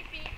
Beep, beep.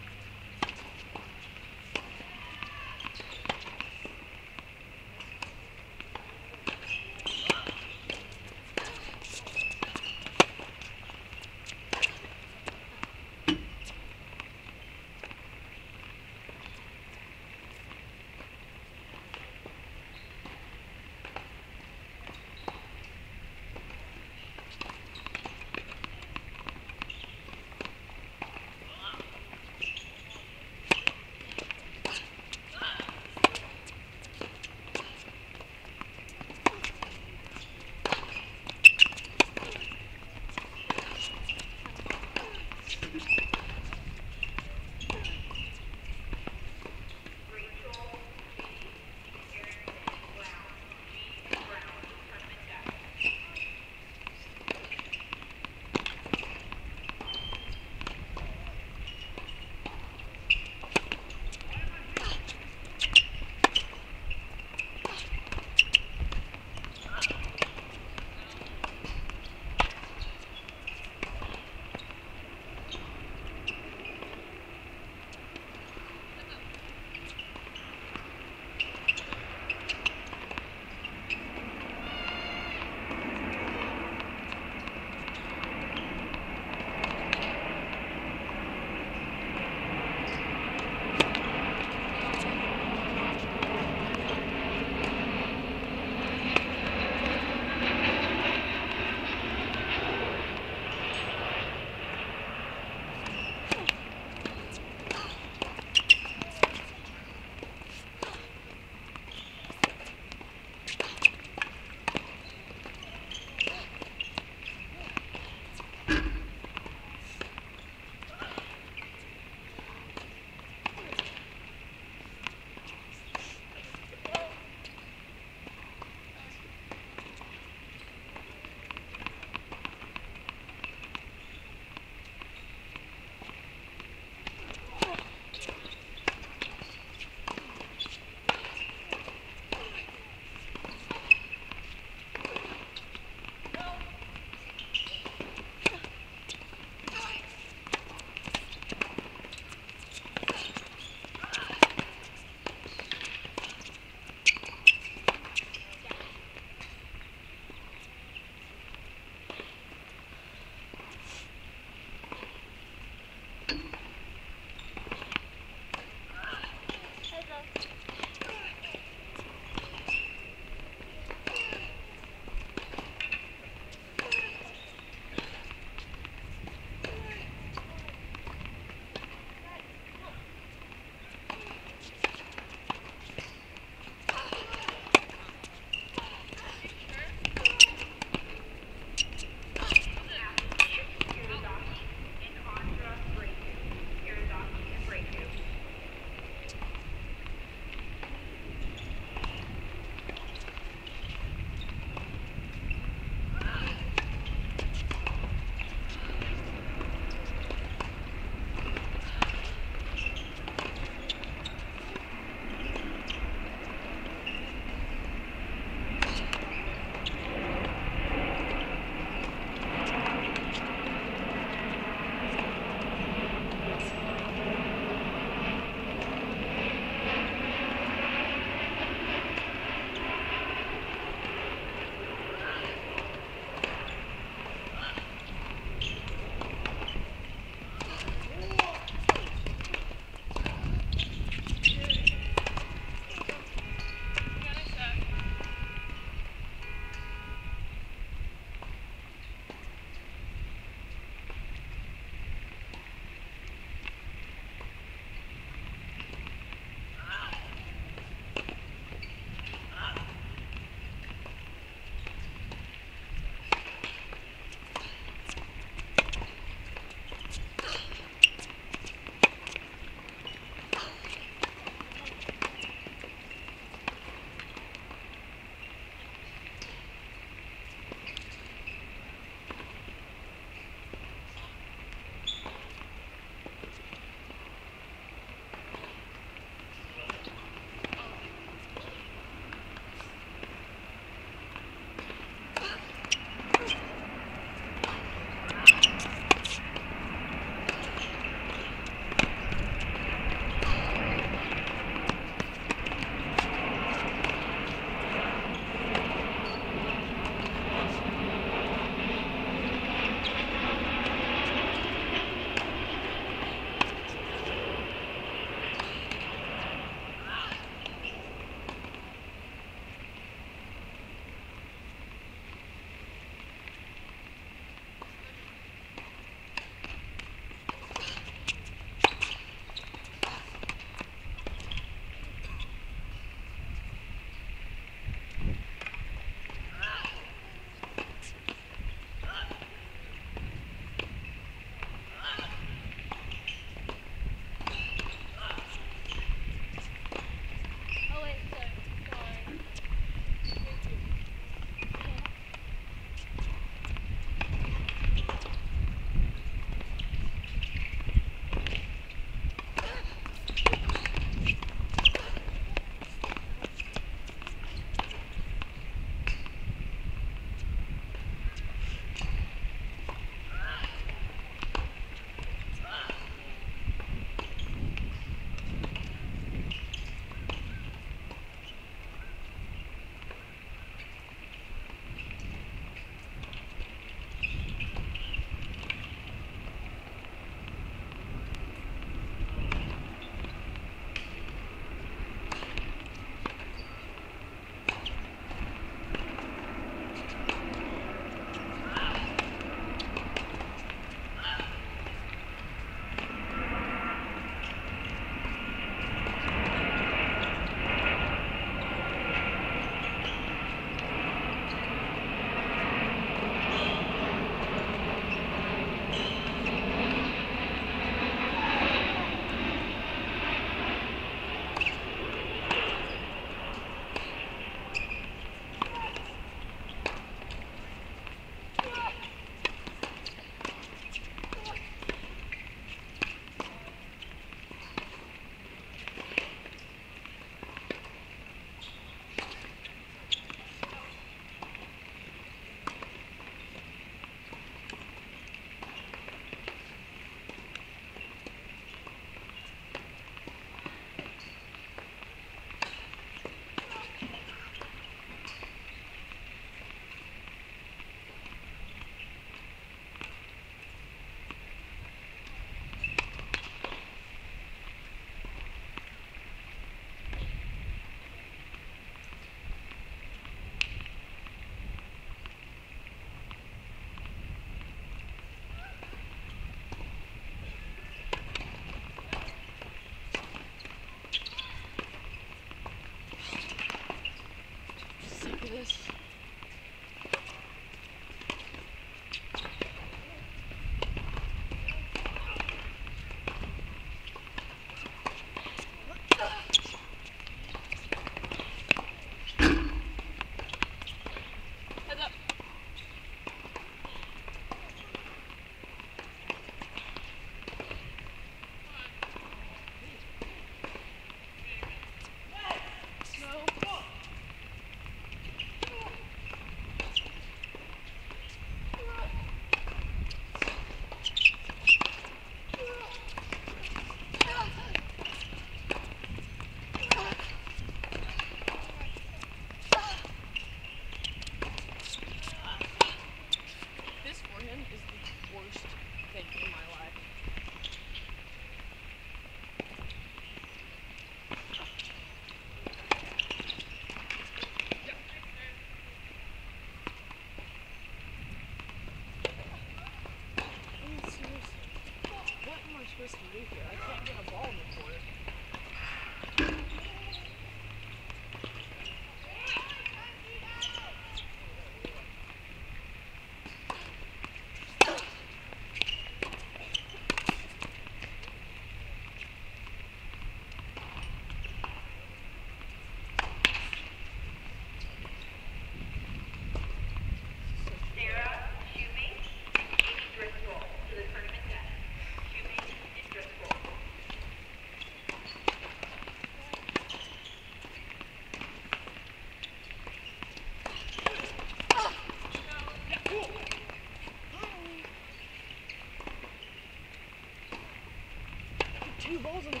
Two balls on the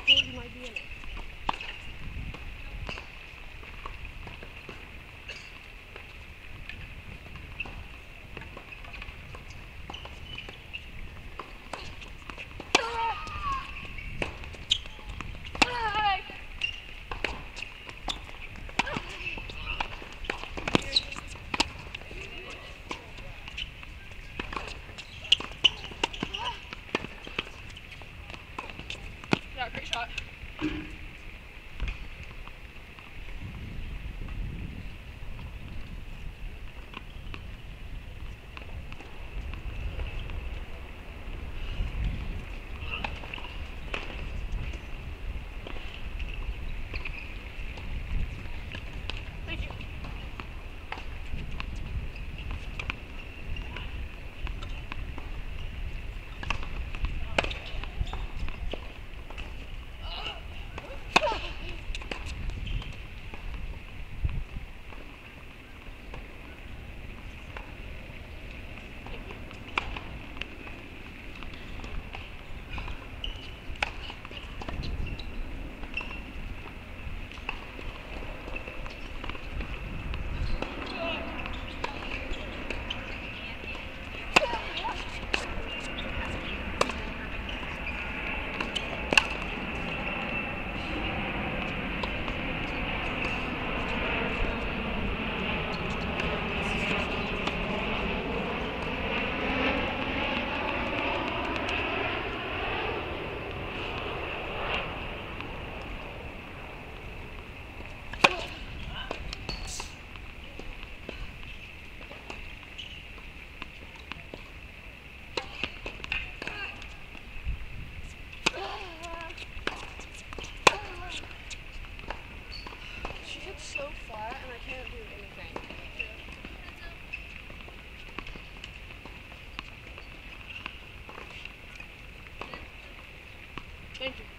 Thank you.